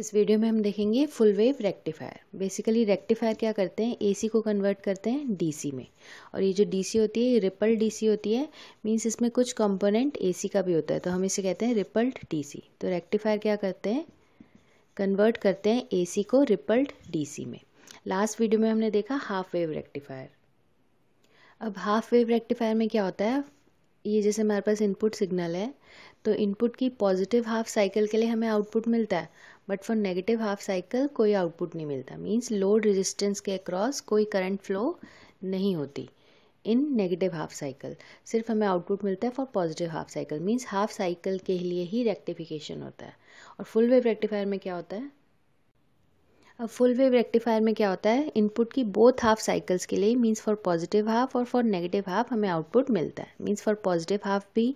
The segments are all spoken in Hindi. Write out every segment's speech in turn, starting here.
इस वीडियो में हम देखेंगे full wave rectifier basically rectifier क्या करते हैं? एसी को कन्वर्ट करते हैं डीसी में. और ये जो डीसी होती है, ये रिपल्ड डीसी होती है मींस इसमें कुछ कंपोनेंट एसी का भी होता है. तो हम इसे कहते हैं रिपल्ड डीसी तो रेक्टिफायर क्या करते हैं? कन्वर्ट करते हैं एसी को रिपल्ड डी में. लास्ट वीडियो में हमने देखा हाफ़ वेव रेक्टिफायर अब हाफ़ वेव रेक्टिफायर में क्या होता है? ये जैसे हमारे पास इनपुट सिग्नल है तो इनपुट की पॉजिटिव हाफ़ साइकिल के लिए हमें आउटपुट मिलता है. But for negative half cycle कोई आउटपुट नहीं मिलता। मीन्स लोड रेजिस्टेंस के अक्रॉस कोई करंट फ्लो नहीं होती इन नेगेटिव हाफ़ साइकिल सिर्फ़ हमें आउटपुट मिलता है for positive half cycle means half cycle के लिए ही रेक्टिफिकेशन होता है। और फुल वेव रेक्टिफायर में क्या होता है? अब फुल वेव रेक्टिफायर में क्या होता है? इनपुट की बोथ हाफ़ साइकिल्स के लिए मीन्स फॉर पॉजिटिव हाफ़ और फॉर नेगेटिव हाफ़ हमें आउटपुट मिलता है। मीन्स फॉर पॉजिटिव हाफ़ भी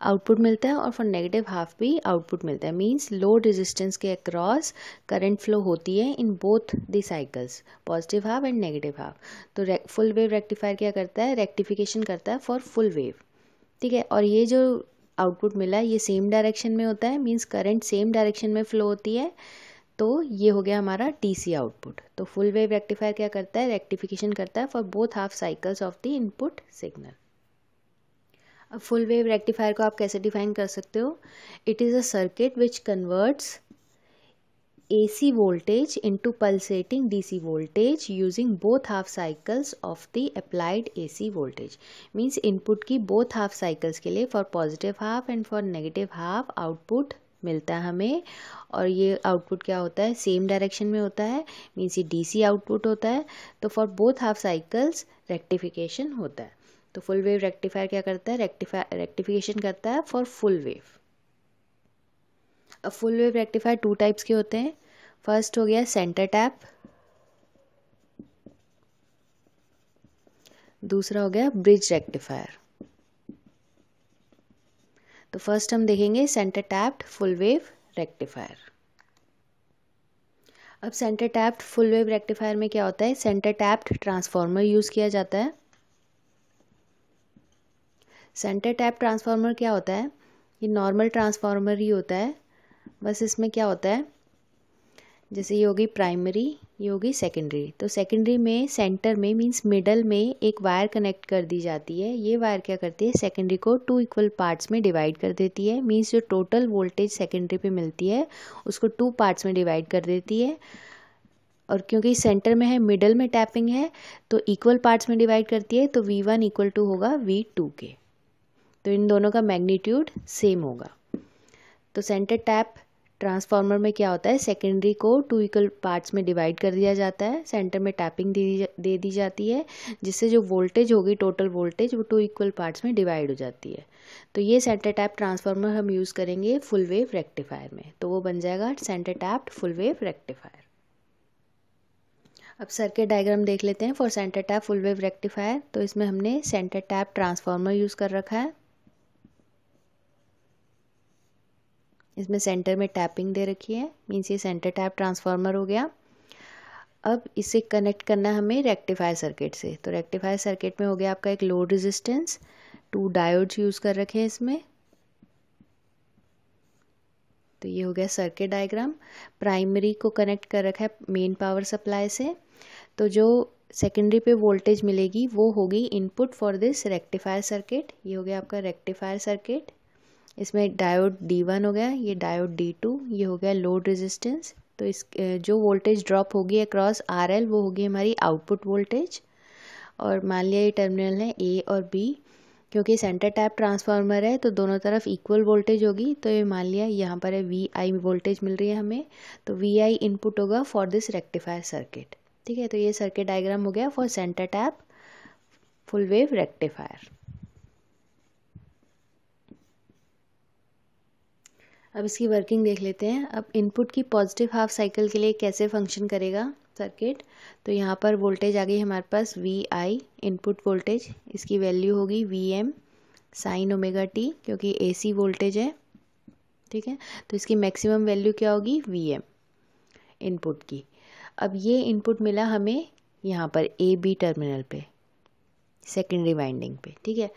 आउटपुट मिलता है और फॉर नेगेटिव हाफ़ भी आउटपुट मिलता है। मीन्स लोड रेजिस्टेंस के अक्रॉस करंट फ्लो होती है in both the cycles positive half and negative half तो फुल वेव रेक्टिफायर क्या करता है? रेक्टिफिकेशन करता है फॉर फुल वेव ठीक है? और ये जो आउटपुट मिला, ये सेम डायरेक्शन में होता है। मीन्स करंट सेम डायरेक्शन में फ्लो होती है। तो ये हो गया हमारा टीसी आउटपुट। तो फुल वेव रेक्टिफायर क्या करता है? रेक्टिफिकेशन करता है for both half cycles of the input signal full wave rectifier को आप कैसे डिफाइन कर सकते हो? It is a circuit which converts A C voltage into pulsating D C voltage using both half cycles of the applied A C voltage means input की बोथ हाफ़ साइकिल्स के लिए for positive half and for negative half output मिलता है हमें। और ये आउटपुट क्या होता है? सेम डायरेक्शन में होता है। मीन्स ये डी सी आउटपुट होता है। तो for both half cycles rectification होता है। तो फुल वेव रेक्टिफायर क्या करता है? रेक्टिफायर रेक्टिफिकेशन करता है फॉर फुल वेव अब full wave rectifier two types के होते हैं. फ़र्स्ट हो गया सेंटर टैप दूसरा हो गया ब्रिज रेक्टिफायर तो फ़र्स्ट हम देखेंगे centre tapped full wave rectifier अब centre tapped full wave rectifier में क्या होता है? सेंटर टैप्ड ट्रांसफार्मर यूज़ किया जाता है. सेंटर टैप ट्रांसफार्मर क्या होता है? ये नॉर्मल ट्रांसफार्मर ही होता है। बस इसमें क्या होता है? जैसे ये होगी प्राइमरी, ये होगी सेकेंडरी। तो सेकेंडरी में, सेंटर में मींस मिडल में एक वायर कनेक्ट कर दी जाती है। ये वायर क्या करती है? सेकेंडरी को टू इक्वल पार्ट्स में डिवाइड कर देती है। मींस जो टोटल वोल्टेज सेकेंडरी पे मिलती है, उसको टू पार्ट्स में डिवाइड कर देती है। और क्योंकि सेंटर में है मिडल में टैपिंग है तो इक्वल पार्ट्स में डिवाइड करती है तो वी वन इक्वल टू होगा वी टू के। तो इन दोनों का मैग्नीट्यूड सेम होगा। तो सेंटर टैप ट्रांसफार्मर में क्या होता है? सेकेंडरी को टू इक्वल पार्ट्स में डिवाइड कर दिया जाता है। सेंटर में टैपिंग दे दे दी जाती है, जिससे जो वोल्टेज होगी टोटल वोल्टेज वो टू इक्वल पार्ट्स में डिवाइड हो जाती है। तो ये सेंटर टैप ट्रांसफार्मर हम यूज़ करेंगे फुल वेव रेक्टिफायर में। तो वो बन जाएगा centre tapped full wave rectifier अब सर्किट डायग्राम देख लेते हैं। For centre tap full wave rectifier तो इसमें हमने सेंटर टैप ट्रांसफार्मर यूज़ कर रखा है। इसमें सेंटर में टैपिंग दे रखी है मीन्स ये सेंटर टैप ट्रांसफार्मर हो गया। अब इसे कनेक्ट करना है हमें रेक्टिफायर सर्किट से। तो रेक्टिफायर सर्किट में हो गया आपका एक load resistance two diodes use कर रखे हैं इसमें। तो ये हो गया सर्किट डायग्राम प्राइमरी को कनेक्ट कर रखा है मेन पावर सप्लाई से। तो जो सेकेंडरी पे वोल्टेज मिलेगी, वो होगी input for this rectifier circuit ये हो गया आपका रेक्टिफायर सर्किट इसमें डायोड डी वन हो गया, ये डायोड डी टू ये हो गया लोड रेजिस्टेंस तो इस जो वोल्टेज ड्रॉप होगी अक्रॉस आर एल वो होगी हमारी आउटपुट वोल्टेज और मान लिया ये टर्मिनल है ए और बी क्योंकि सेंटर टैप ट्रांसफार्मर है तो दोनों तरफ़ इक्वल वोल्टेज होगी तो ये मान लिया यहाँ पर है वी आई वोल्टेज मिल रही है हमें तो वी आई इनपुट होगा फॉर दिस रेक्टिफायर सर्किट ठीक है? तो ये सर्किट डायग्राम हो गया for centre tap full wave rectifier अब इसकी वर्किंग देख लेते हैं। अब इनपुट की पॉजिटिव हाफ़ साइकिल के लिए कैसे फ़ंक्शन करेगा सर्किट तो यहाँ पर वोल्टेज आ गई हमारे पास वी आई इनपुट वोल्टेज इसकी वैल्यू होगी V M sine omega T क्योंकि ए सी वोल्टेज है। ठीक है? तो इसकी मैक्सिमम वैल्यू क्या होगी? वी एम इनपुट की। अब ये इनपुट मिला हमें यहाँ पर ए बी टर्मिनल पे। सेकेंडरी वाइंडिंग पे, ठीक है?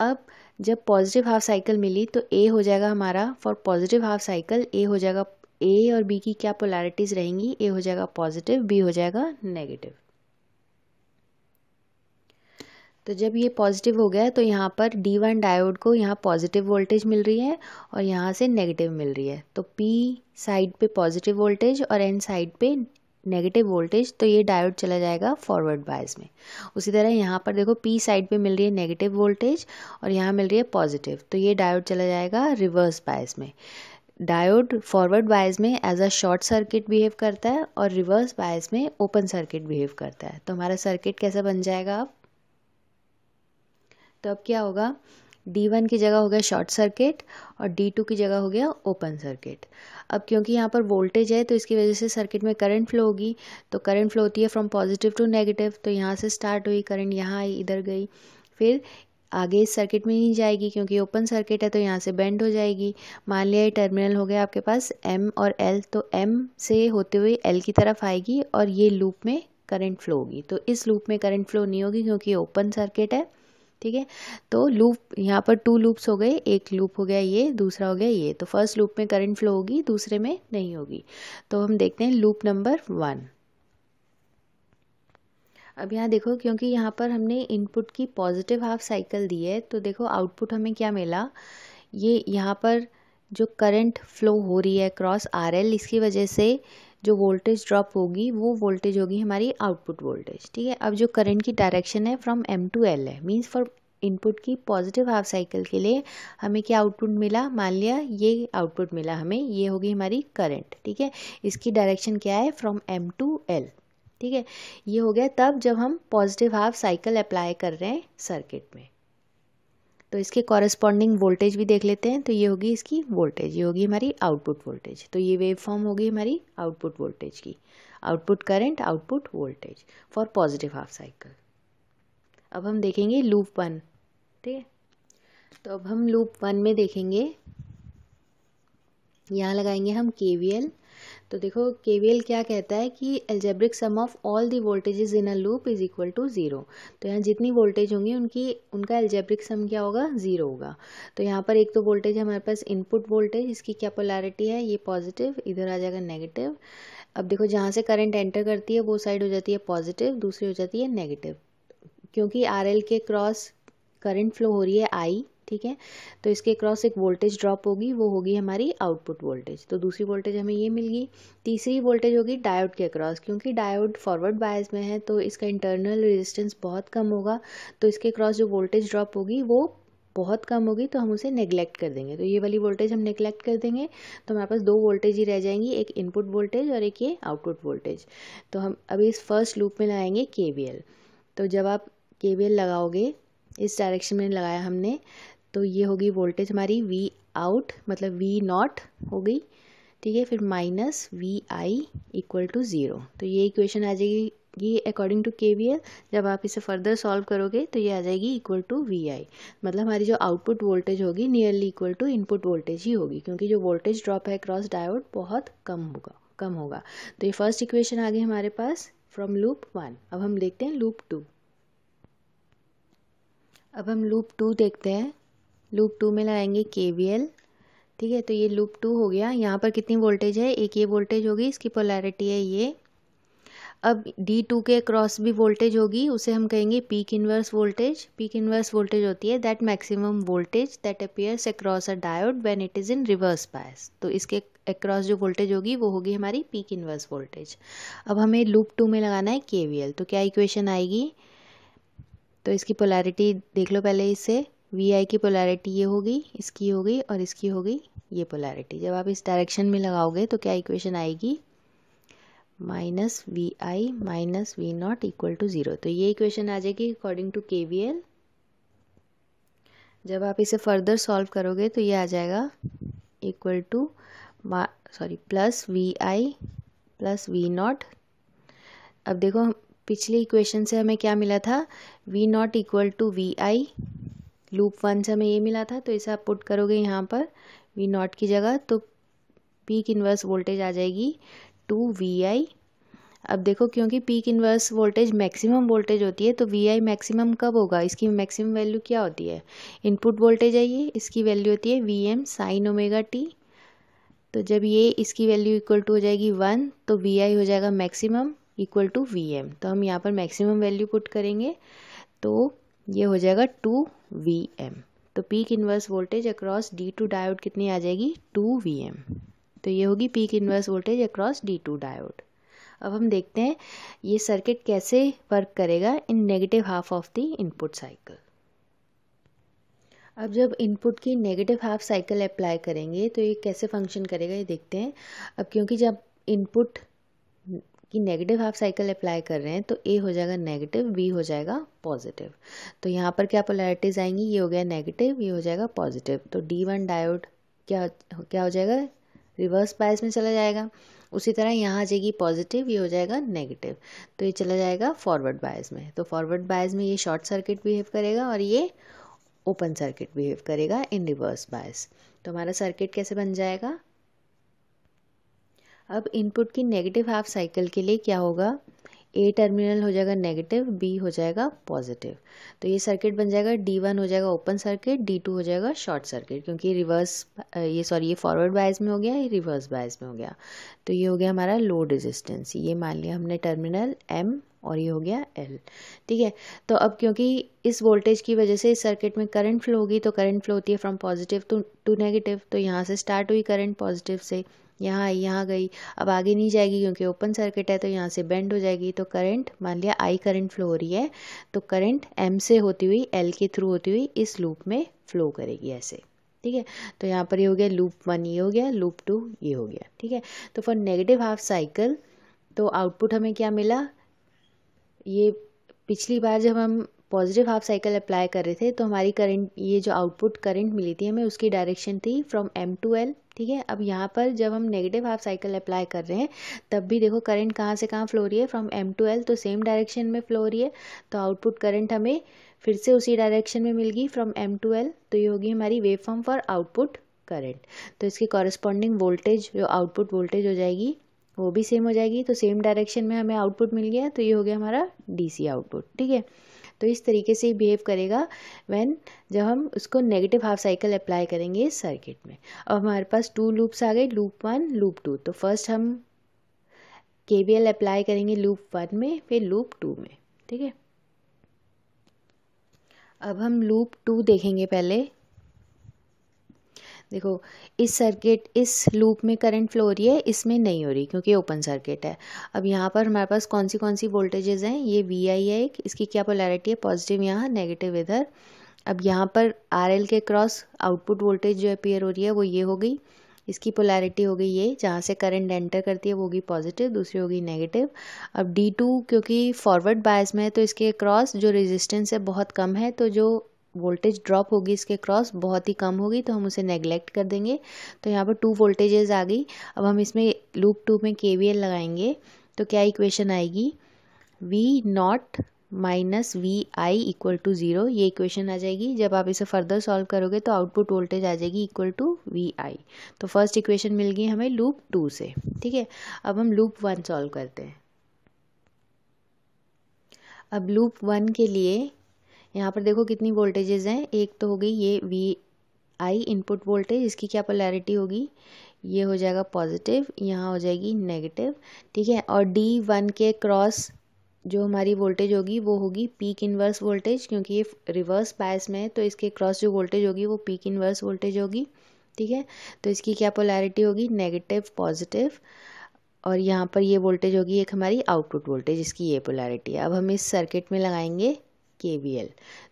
अब जब पॉजिटिव हाफ़ साइकिल मिली तो ए हो जाएगा हमारा for positive half cycle A हो जाएगा ए और बी की क्या पोलैरिटीज़ रहेंगी? ए हो जाएगा पॉजिटिव बी हो जाएगा नेगेटिव तो जब ये पॉजिटिव हो गया तो यहाँ पर डी वन डायोड को यहाँ पॉजिटिव वोल्टेज मिल रही है और यहाँ से नेगेटिव मिल रही है। तो पी साइड पे पॉजिटिव वोल्टेज और एन साइड पे नेगेटिव वोल्टेज तो ये डायोड चला जाएगा फॉरवर्ड बायस में। उसी तरह यहाँ पर देखो पी साइड पे मिल रही है नेगेटिव वोल्टेज और यहाँ मिल रही है पॉजिटिव तो ये डायोड चला जाएगा रिवर्स बायस में। डायोड फॉरवर्ड बायस में as a short circuit behave करता है और रिवर्स बायस में ओपन सर्किट बिहेव करता है। तो हमारा सर्किट कैसा बन जाएगा अब? तो अब क्या होगा? डी वन की जगह हो गया शॉर्ट सर्किट और डी टू की जगह हो गया ओपन सर्किट अब क्योंकि यहाँ पर वोल्टेज है तो इसकी वजह से सर्किट में करंट फ्लो होगी तो करंट फ्लो होती है फ्रॉम पॉजिटिव टू नेगेटिव तो यहाँ से स्टार्ट हुई करंट यहाँ आई, इधर गई, फिर आगे इस सर्किट में नहीं जाएगी, क्योंकि ओपन सर्किट है तो यहाँ से बेंड हो जाएगी. मान लिया ये टर्मिनल हो गया आपके पास एम और एल तो एम से होते हुए एल की तरफ़ आएगी और ये लूप में करंट फ्लो होगी. तो इस लूप में करंट फ्लो नहीं होगी, क्योंकि ओपन सर्किट है. ठीक है? तो लूप यहाँ पर टू लूप्स हो गए, एक लूप हो गया ये, दूसरा हो गया ये। तो फ़र्स्ट लूप में करंट फ्लो होगी, दूसरे में नहीं होगी। तो हम देखते हैं लूप नंबर वन अब यहाँ देखो, क्योंकि यहाँ पर हमने इनपुट की पॉजिटिव हाफ़ साइकिल दी है तो देखो आउटपुट हमें क्या मिला? ये यहाँ पर जो करंट फ्लो हो रही है क्रॉस आर एल इसकी वजह से जो वोल्टेज ड्रॉप होगी, वो वोल्टेज होगी हमारी आउटपुट वोल्टेज ठीक है? अब जो करंट की डायरेक्शन है फ्रॉम एम टू एल है मीन्स फॉर इनपुट की पॉजिटिव हाफ़ साइकिल के लिए हमें क्या आउटपुट मिला? मान लिया, ये आउटपुट मिला हमें, ये होगी हमारी करंट ठीक है? इसकी डायरेक्शन क्या है? फ्रॉम एम टू एल ठीक है? ये हो गया तब जब हम पॉजिटिव हाफ़ साइकिल अप्लाई कर रहे हैं सर्किट में। तो इसके कॉरेस्पॉन्डिंग वोल्टेज भी देख लेते हैं तो ये होगी इसकी वोल्टेज ये होगी हमारी आउटपुट वोल्टेज तो ये वेव फॉर्म होगी हमारी आउटपुट वोल्टेज की। Output current output voltage for positive half cycle अब हम देखेंगे लूप वन ठीक है? तो अब हम लूप वन में देखेंगे, यहाँ लगाएँगे हम के तो देखो के क्या कहता है कि algebraic sum of all the voltages in a loop is equal to zero तो यहाँ जितनी वोल्टेज होंगी, उनकी, उनका एल्जेब्रिक सम क्या होगा? ज़ीरो होगा. तो यहाँ पर एक तो वोल्टेज हमारे पास इनपुट वोल्टेज इसकी क्या पोलैरिटी है? ये पॉजिटिव इधर आ जाएगा नेगेटिव अब देखो, जहाँ से करंट एंटर करती है, वो साइड हो जाती है पॉजिटिव दूसरी हो जाती है नेगेटिव क्योंकि आरएल के क्रॉस करंट फ्लो हो रही है आई ठीक है? तो इसके क्रॉस एक वोल्टेज ड्रॉप होगी, वो होगी हमारी आउटपुट वोल्टेज तो दूसरी वोल्टेज हमें ये मिल गई। तीसरी वोल्टेज होगी डायोड के क्रॉस क्योंकि डायोड फॉरवर्ड बायस में है तो इसका इंटरनल रेजिस्टेंस बहुत कम होगा। तो इसके क्रॉस जो वोल्टेज ड्रॉप होगी, वो बहुत कम होगी तो हम उसे नेग्लेक्ट कर देंगे। तो ये वाली वोल्टेज हम नेग्लेक्ट कर देंगे तो हमारे पास दो वोल्टेज ही रह जाएँगी, एक इनपुट वोल्टेज और एक ये आउटपुट वोल्टेज तो हम अभी इस फ़र्स्ट लूप में लगाएँगे के तो जब आप के लगाओगे, इस डायरेक्शन में लगाया हमने तो ये होगी वोल्टेज हमारी वी आउट मतलब वी नॉट हो गई। ठीक है, फिर minus V I equal to zero तो ये इक्वेशन आ जाएगी, ये according to K V L जब आप इसे फर्दर सॉल्व करोगे तो ये आ जाएगी इक्वल टू वी आई मतलब हमारी जो आउटपुट वोल्टेज होगी nearly equal to input voltage ही होगी, क्योंकि जो वोल्टेज ड्रॉप है क्रॉस डायोड बहुत कम होगा कम होगा। तो ये फ़र्स्ट इक्वेशन आ गई हमारे पास फ्रॉम लूप वन अब हम देखते हैं लूप टू अब हम लूप टू देखते हैं। लूप टू में लगाएँगे के ठीक है तो ये लूप टू हो गया। यहाँ पर कितनी वोल्टेज है? एक ये वोल्टेज होगी, इसकी पोलैरिटी है ये। अब डी टू के क्रॉस भी वोल्टेज होगी, उसे हम कहेंगे peak inverse voltage. Peak inverse voltage होती है that maximum voltage that appears across a diode when it is in reverse bias तो इसके अक्रॉस जो वोल्टेज होगी, वो होगी हमारी पीक इनवर्स वोल्टेज। अब हमें लूप टू में लगाना है के तो क्या इक्वेशन आएगी? तो इसकी पोलैरिटी देख लो पहले इसे। वी आई की पोलैरिटी ये होगी इसकी होगी और इसकी होगी ये पोलैरिटी जब आप इस डायरेक्शन में लगाओगे तो क्या इक्वेशन आएगी? Minus V I minus V naught equal to zero. तो ये इक्वेशन आ जाएगी according to K V L जब आप इसे फर्दर सॉल्व करोगे तो ये आ जाएगा equal to sorry plus V I plus V naught. अब देखो पिछली इक्वेशन से हमें क्या मिला था? V naught equal to V I loop one से हमें ये मिला था तो इसे आप पुट करोगे यहाँ पर वी नॉट की जगह तो पीक इन्वर्स वोल्टेज आ जाएगी टू वी आई अब देखो, क्योंकि peak inverse voltage maximum voltage होती है तो वी आई मैक्सिमम कब होगा? इसकी मैक्सिमम वैल्यू क्या होती है? इनपुट वोल्टेज है ये, इसकी वैल्यू होती है V M sine omega T तो जब ये इसकी वैल्यू इक्वल टू हो जाएगी वन तो वी आई हो जाएगा maximum equal to V M तो हम यहाँ पर मैक्सिमम वैल्यू पुट करेंगे तो ये हो जाएगा टू वी एम। तो peak inverse voltage across D two diode कितनी आ जाएगी? Two V M. तो ये होगी peak inverse voltage across D two diode अब हम देखते हैं ये सर्किट कैसे वर्क करेगा in negative half of the input cycle अब जब इनपुट की नेगेटिव हाफ़ साइकिल अप्लाई करेंगे तो ये कैसे फ़ंक्शन करेगा, ये देखते हैं। अब क्योंकि जब इनपुट की नेगेटिव हाफ़ साइकिल अप्लाई कर रहे हैं तो ए हो जाएगा नेगेटिव बी हो जाएगा पॉजिटिव तो यहाँ पर क्या पोलैरिटीज़ आएँगी? ये हो गया नेगेटिव ये हो जाएगा पॉजिटिव तो डी वन डायोड क्या क्या हो जाएगा? रिवर्स बायस में चला जाएगा. उसी तरह यहाँ आ जाएगी पॉजिटिव ये हो जाएगा नेगेटिव तो ये चला जाएगा फॉरवर्ड बायस में. तो फॉरवर्ड बायस में ये शॉर्ट सर्किट बिहेव करेगा और ये ओपन सर्किट बिहेव करेगा इन रिवर्स बायस तो हमारा सर्किट कैसे बन जाएगा? अब इनपुट की नेगेटिव हाफ़ साइकिल के लिए क्या होगा? ए टर्मिनल हो जाएगा नेगेटिव बी हो जाएगा पॉजिटिव तो ये सर्किट बन जाएगा डी वन हो जाएगा ओपन सर्किट डी टू हो जाएगा शॉर्ट सर्किट क्योंकि रिवर्स ये सॉरी ये फॉरवर्ड बायस में हो गया, ये रिवर्स बायस में हो गया. तो ये हो गया हमारा लोड रेजिस्टेंस ये मान लिया हमने टर्मिनल एम और ये हो गया एल ठीक है? तो अब क्योंकि इस वोल्टेज की वजह से इस सर्किट में करंट फ्लो होगी तो करंट फ्लो होती है from positive to to negative तो यहाँ से स्टार्ट हुई करंट पॉजिटिव से. यहाँ आई, यहाँ गई। अब आगे नहीं जाएगी क्योंकि ओपन सर्किट है तो यहाँ से बेंड हो जाएगी। तो करंट मान लिया आई करंट फ्लो हो रही है तो करंट एम से होती हुई एल के थ्रू होती हुई, इस लूप में फ्लो करेगी ऐसे। ठीक है? तो यहाँ पर ये हो गया लूप वन ये हो गया लूप टू ये हो गया। ठीक है? तो फॉर नेगेटिव हाफ़ साइकिल तो आउटपुट हमें क्या मिला? ये पिछली बार जब हम पॉजिटिव हाफ़ साइकिल अप्लाई कर रहे थे तो हमारी करंट ये जो आउटपुट करंट मिली थी हमें, उसकी डायरेक्शन थी फ्रॉम एम टू एल ठीक है? अब यहाँ पर जब हम नेगेटिव हाफ़ साइकिल अप्लाई कर रहे हैं, तब भी देखो करंट कहाँ से कहाँ फ्लो रही है? फ्रॉम एम टू एल तो सेम डायरेक्शन में फ्लो रही है तो आउटपुट करंट हमें फिर से उसी डायरेक्शन में मिल गई फ्रॉम एम टू एल तो ये होगी हमारी waveform for output current तो इसकी कॉरस्पॉन्डिंग वोल्टेज जो आउटपुट वोल्टेज हो जाएगी, वो भी सेम हो जाएगी तो सेम डायरेक्शन में हमें आउटपुट मिल गया तो ये हो गया हमारा डीसी आउटपुट ठीक है? तो इस तरीके से ही बिहेव करेगा वैन जब हम उसको नेगेटिव हाफ़ साइकिल अप्लाई करेंगे इस सर्किट में। अब हमारे पास टू लूप्स आ गए लूप वन लूप टू तो फ़र्स्ट हम के अप्लाई करेंगे लूप वन में, फिर लूप टू में, ठीक है? अब हम लूप टू देखेंगे पहले। देखो, इस सर्किट इस लूप में करंट फ्लो हो रही है, इसमें नहीं हो रही क्योंकि ओपन सर्किट है। अब यहाँ पर हमारे पास कौन सी कौन सी वोल्टेजेस हैं? ये वी आई है एक, इसकी क्या पोलैरिटी है? पॉजिटिव यहाँ नेगेटिव इधर। अब यहाँ पर आर एल के क्रॉस आउटपुट वोल्टेज जो अपियर हो रही है, वो ये हो गई। इसकी पोलैरिटी हो गई ये, जहाँ से करंट एंटर करती है, वो होगी पॉजिटिव दूसरी होगी नेगेटिव अब डी टू क्योंकि फॉरवर्ड बायस में है तो इसके क्रॉस जो रेजिस्टेंस है, बहुत कम है तो जो वोल्टेज ड्रॉप होगी इसके क्रॉस बहुत ही कम होगी तो हम उसे नेग्लेक्ट कर देंगे। तो यहाँ पर टू वोल्टेजेस आ गई। अब हम इसमें लूप टू में के लगाएँगे तो क्या इक्वेशन आएगी? V naught minus V I equal to zero ये इक्वेशन आ जाएगी। जब आप इसे फर्दर सॉल्व करोगे तो आउटपुट वोल्टेज आ जाएगी इक्वल टू वी आई तो फ़र्स्ट इक्वेशन मिल गई हमें लूप टू से। ठीक है? अब हम लूप वन सॉल्व करते हैं। अब लूप वन के लिए यहाँ पर देखो कितनी वोल्टेजेस हैं। एक तो हो गई ये वी आई इनपुट वोल्टेज इसकी क्या पोलैरिटी होगी? ये हो जाएगा पॉजिटिव यहाँ हो जाएगी नेगेटिव ठीक है? और डी वन के क्रॉस जो हमारी वोल्टेज होगी, वो होगी पीक इनवर्स वोल्टेज क्योंकि ये रिवर्स बायस में है तो इसके क्रॉस जो वोल्टेज होगी, वो पीक इनवर्स वोल्टेज होगी, ठीक है? तो इसकी क्या पोलैरिटी होगी? नेगेटिव पॉजिटिव और यहाँ पर ये वोल्टेज होगी एक हमारी आउटपुट वोल्टेज इसकी ये पोलैरिटी है। अब हम इस सर्किट में लगाएँगे। के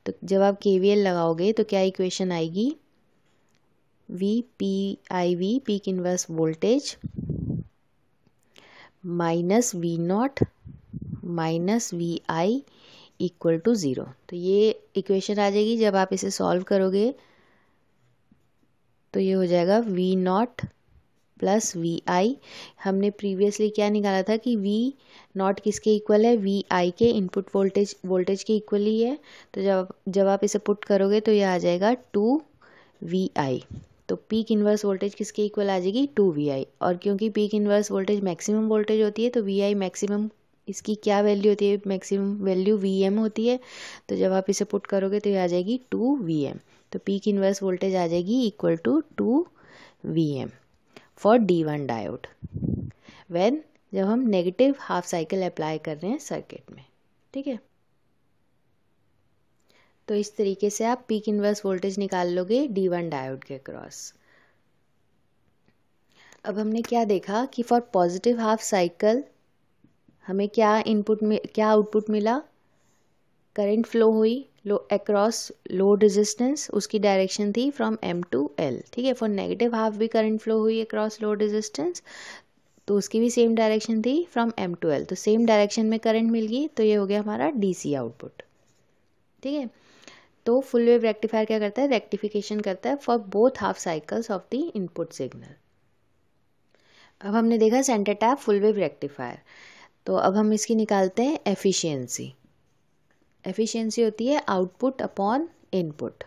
तो जब आप के लगाओगे तो क्या इक्वेशन आएगी? V P I V peak inverse voltage minus V naught minus V I equal to zero तो ये इक्वेशन आ जाएगी। जब आप इसे सॉल्व करोगे तो ये हो जाएगा V naught plus V I हमने प्रीवियसली क्या निकाला था कि वी नॉट किसके इक्वल है? वी आई के इनपुट वोल्टेज वोल्टेज के इक्वल ही है। तो जब जब आप इसे पुट करोगे तो ये आ जाएगा टू वी आई तो पीक इन्वर्स वोल्टेज किसके इक्वल आ जाएगी? टू वी आई और क्योंकि peak inverse voltage maximum voltage होती है तो वी आई मैक्सिमम इसकी क्या वैल्यू होती है? मैक्सिमम वैल्यू वी एम होती है। तो जब आप इसे पुट करोगे तो ये आ जाएगी टू वी एम तो पीक इन्वर्स वोल्टेज आ जाएगी equal to two V M for D one diode when जब हम नेगेटिव हाफ़ साइकिल अप्लाई कर रहे हैं सर्किट में, ठीक है? तो इस तरीके से आप पीक इन्वर्स वोल्टेज निकाल लोगे डी वन डायोड के क्रॉस अब हमने क्या देखा कि फॉर पॉजिटिव हाफ़ साइकिल हमें क्या इनपुट में, क्या आउटपुट मिला? करंट फ्लो हुई, लो अक्रॉस लोड रेजिस्टेंस उसकी डायरेक्शन थी फ्रॉम एम टू एल ठीक है? फॉर नेगेटिव हाफ़ भी करंट फ्लो हुई अक्रॉस लोड रेजिस्टेंस तो उसकी भी सेम डायरेक्शन थी फ्रॉम एम टू एल तो सेम डायरेक्शन में करंट मिल गई तो ये हो गया हमारा डीसी आउटपुट ठीक है? तो फुल वेव रेक्टिफायर क्या करता है? रेक्टिफिकेशन करता है for both half cycles of the input signal अब हमने देखा centre tap full wave rectifier तो अब हम इसकी निकालते हैं एफिशिएंसी एफिशिएंसी होती है आउटपुट अपॉन इनपुट।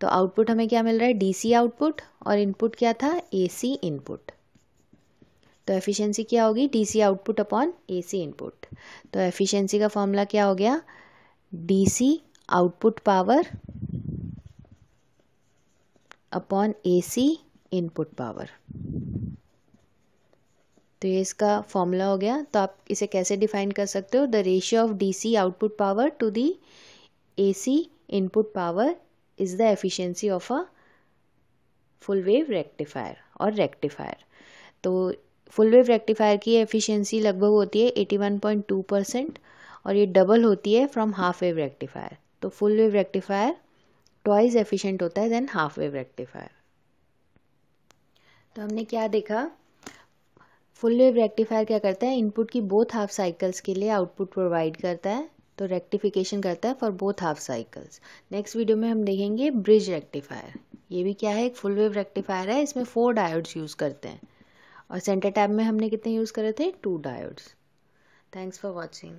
तो आउटपुट हमें क्या मिल रहा है? डीसी आउटपुट और इनपुट क्या था? AC input. तो एफिशिएंसी क्या होगी? DC output upon AC input. तो एफिशिएंसी का फॉर्मूला क्या हो गया? DC output power upon AC input power. तो ये इसका फॉर्मूला हो गया। तो आप इसे कैसे डिफाइन कर सकते हो? The ratio of DC output power to the AC input power is the efficiency of a full wave rectifier और रेक्टिफायर तो फुल वेव रेक्टिफायर की एफिशिएंसी लगभग होती है 81.2 परसेंट और ये डबल होती है फ्रॉम हाफ़ वेव रेक्टिफायर तो full wave rectifier twice efficient होता है देन हाफ़ वेव रेक्टिफायर तो हमने क्या देखा? फुल वेव रेक्टिफायर क्या करता है? इनपुट की बोथ हाफ़ साइकिल्स के लिए आउटपुट प्रोवाइड करता है। तो रेक्टिफिकेशन करता है for both half cycles next video में हम देखेंगे ब्रिज रेक्टिफायर ये भी क्या है? एक फुल वेव रेक्टिफायर है। इसमें फोर डायोड्स यूज़ करते हैं। और सेंटर टैब में हमने कितने यूज़ करे थे? Two diodes thanks for watching